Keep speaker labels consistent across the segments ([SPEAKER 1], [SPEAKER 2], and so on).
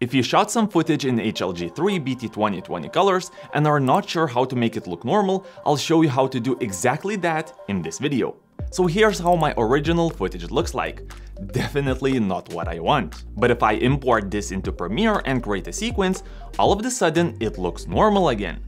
[SPEAKER 1] If you shot some footage in HLG3 BT2020 colors and are not sure how to make it look normal, I'll show you how to do exactly that in this video. So here's how my original footage looks like. Definitely not what I want. But if I import this into Premiere and create a sequence, all of a sudden it looks normal again.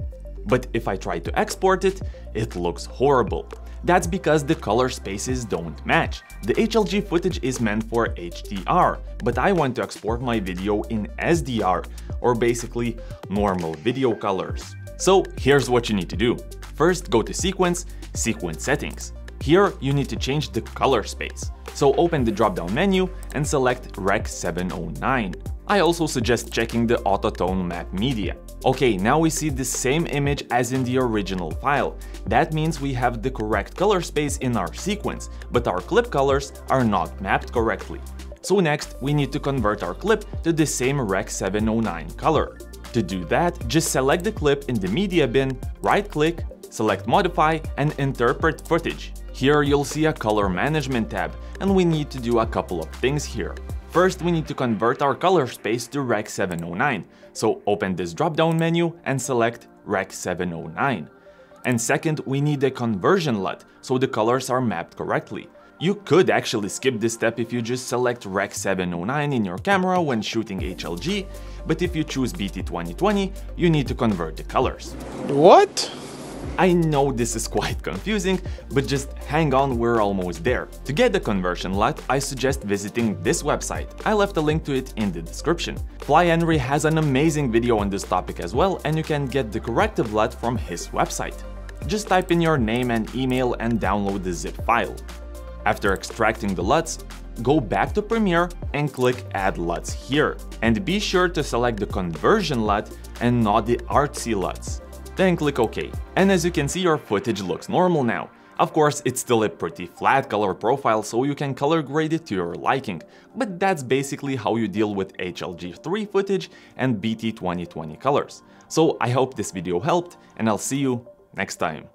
[SPEAKER 1] But if I try to export it, it looks horrible. That's because the color spaces don't match. The HLG footage is meant for HDR, but I want to export my video in SDR, or basically normal video colors. So here's what you need to do. First go to Sequence, Sequence Settings. Here you need to change the color space. So open the drop-down menu and select Rec 709. I also suggest checking the Autotone Map Media. Okay, now we see the same image as in the original file. That means we have the correct color space in our sequence, but our clip colors are not mapped correctly. So next, we need to convert our clip to the same Rec 709 color. To do that, just select the clip in the media bin, right-click, select Modify and Interpret Footage. Here you'll see a color management tab, and we need to do a couple of things here. First, we need to convert our color space to Rec 709, so open this drop-down menu and select Rec 709. And second, we need a conversion LUT, so the colors are mapped correctly. You could actually skip this step if you just select Rec 709 in your camera when shooting HLG, but if you choose BT2020, you need to convert the colors.
[SPEAKER 2] What?
[SPEAKER 1] I know this is quite confusing, but just hang on, we're almost there. To get the conversion LUT, I suggest visiting this website. I left a link to it in the description. FlyEnri has an amazing video on this topic as well, and you can get the corrective LUT from his website. Just type in your name and email and download the zip file. After extracting the LUTs, go back to Premiere and click Add LUTs here. And be sure to select the conversion LUT and not the artsy LUTs then click OK. And as you can see, your footage looks normal now. Of course, it's still a pretty flat color profile, so you can color grade it to your liking, but that's basically how you deal with HLG3 footage and BT2020 colors. So I hope this video helped, and I'll see you next time.